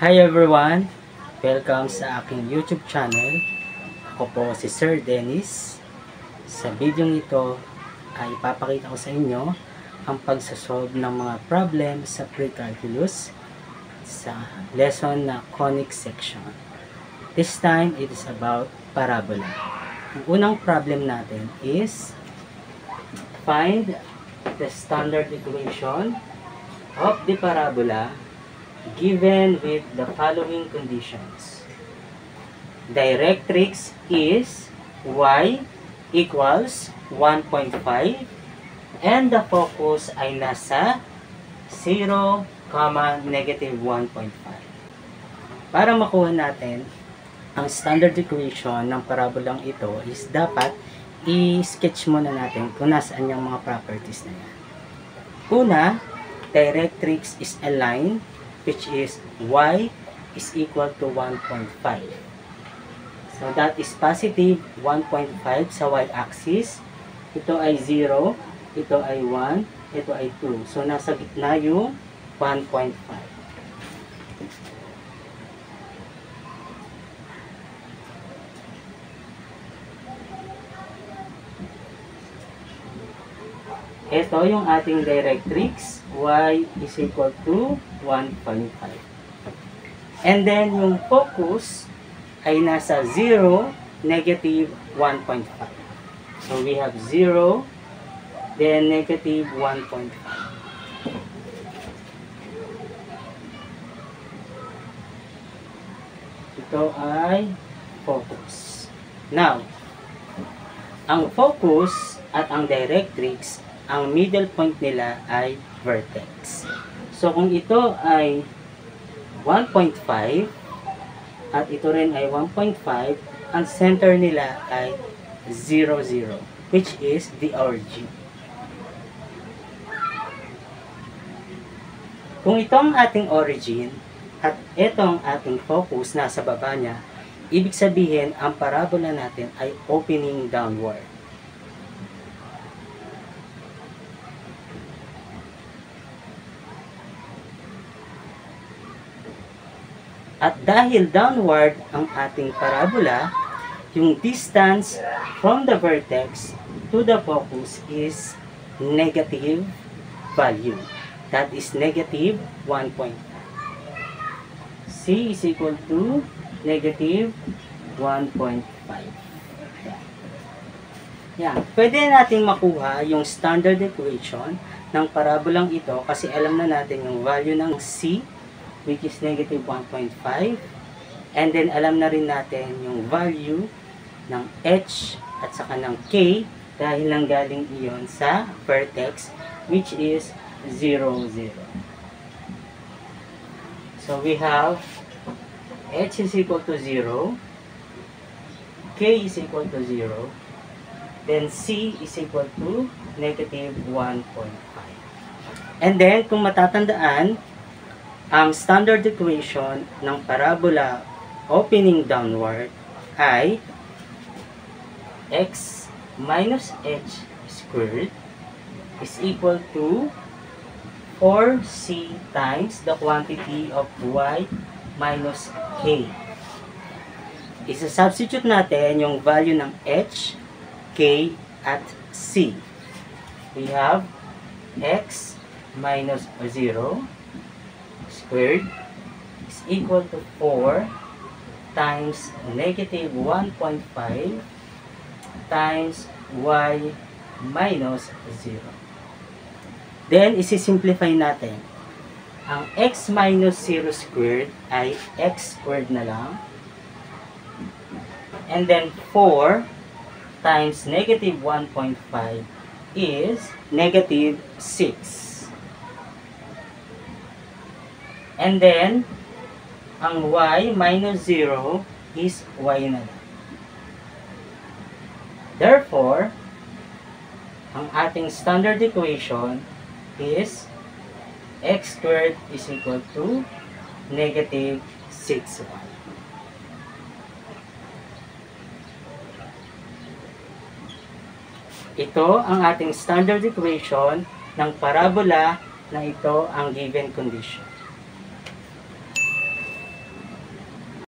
Hi everyone! Welcome sa aking YouTube channel. Ako po si Sir Dennis. Sa video ito ay ipapakita ko sa inyo ang pagsasolve ng mga problem sa pre-calculus sa lesson na conic section. This time, it is about parabola. Ang unang problem natin is find the standard equation of the parabola given with the following conditions. Directrix is y equals 1.5 and the focus ay nasa 0, negative 1.5. Para makuha natin ang standard equation ng parabolang ito is dapat i-sketch muna natin kung nasaan yung mga properties na yan. Una, directrix is a line which is y is equal to 1.5. So that is positive 1.5 sa y-axis. Ito ay 0, ito ay 1, ito ay 2. So nasa gitna yung 1.5. Ito yung ating directrix, y is equal to 1.5. And then, yung focus ay nasa 0, negative 1.5. So, we have 0, then negative 1.5. Ito ay focus. Now, ang focus at ang directrix ang middle point nila ay vertex. So, kung ito ay 1.5 at ito rin ay 1.5, ang center nila ay 0, 0, which is the origin. Kung ito ang ating origin at ito ang ating focus nasa baba niya, ibig sabihin ang parabola natin ay opening downward. At dahil downward ang ating parabola, yung distance from the vertex to the focus is negative value. That is negative 1.5. C is equal to negative 1.5. Yan. Pwede natin makuha yung standard equation ng parabolang ito kasi alam na natin yung value ng C which is negative 1.5 and then alam na rin natin yung value ng H at saka ng K dahil lang galing iyon sa vertex which is 0, 0. So we have H is equal to 0 K is equal to 0 then C is equal to negative 1.5 and then kung matatandaan ang standard equation ng parabola opening downward ay x minus h squared is equal to 4c times the quantity of y minus k. Isa-substitute natin yung value ng h, k, at c. We have x minus 0 squared is equal to 4 times negative 1.5 times y minus 0. Then, isi-simplify natin. Ang x minus 0 squared ay x squared na lang. And then, 4 times negative 1.5 is negative 6. And then, ang y minus 0 is y na lang. Therefore, ang ating standard equation is x squared is equal to negative 6y. Ito ang ating standard equation ng parabola na ito ang given condition.